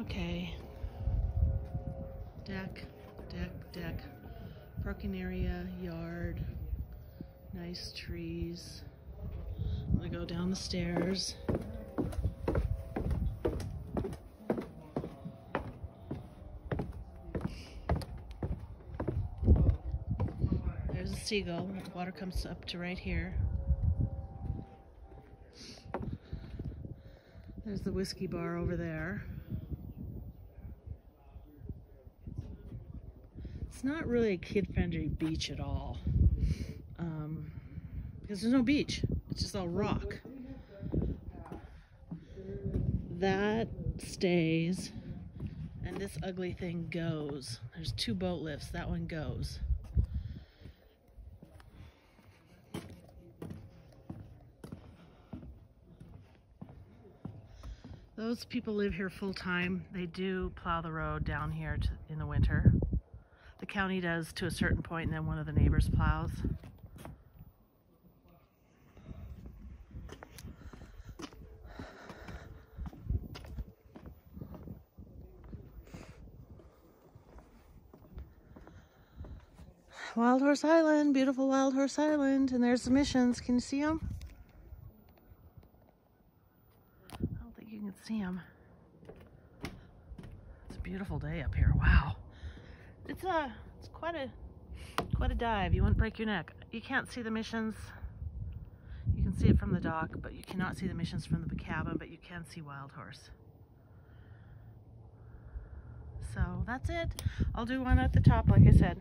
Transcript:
Okay. Deck, deck, deck. Parking area, yard, nice trees. I'm gonna go down the stairs. There's a seagull. The water comes up to right here. There's the whiskey bar over there. It's not really a kid-friendly beach at all. Um, because there's no beach. It's just all rock. That stays. And this ugly thing goes. There's two boat lifts. That one goes. Those people live here full time. They do plow the road down here to, in the winter. The county does to a certain point, and then one of the neighbors plows. Wild Horse Island, beautiful Wild Horse Island, and there's the missions. Can you see them? I don't think you can see them. It's a beautiful day up here. Wow, it's a it's quite a quite a dive. You wouldn't break your neck. You can't see the missions. You can see it from the dock, but you cannot see the missions from the cabin. But you can see Wild Horse. So that's it. I'll do one at the top, like I said.